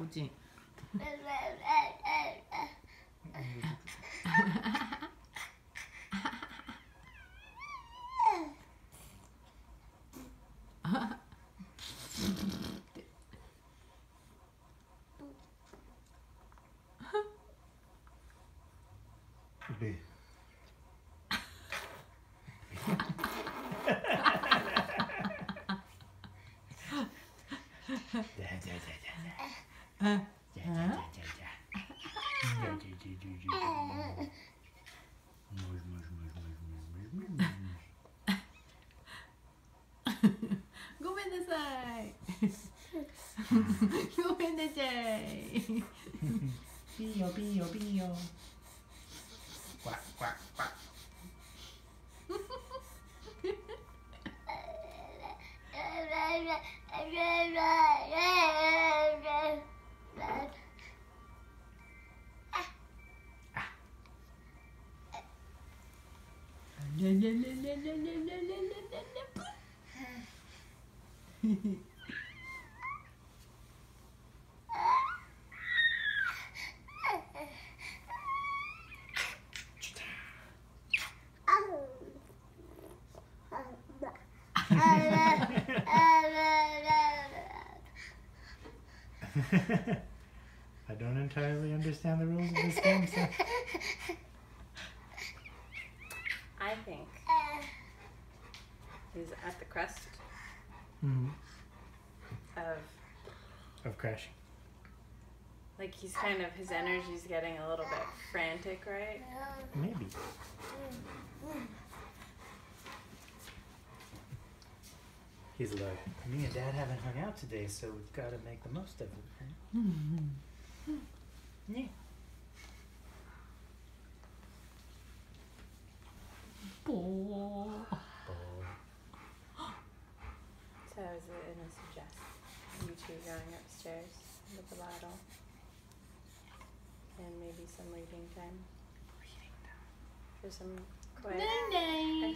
こっち。B. yeah, yeah, yeah, yeah. ごめんなさい。ごめんなさい。ピーヨピーヨピーヨ。わわわ。I don't entirely understand the rules of this game, so I think he's at the crest Mhm. of of crashing. like he's kind of his energy's getting a little bit frantic, right? Maybe. He's like, me and Dad haven't hung out today, so we've got to make the most of it. right?" Yeah. Going upstairs with the bottle and maybe some reading time. For some quiet Night night. activity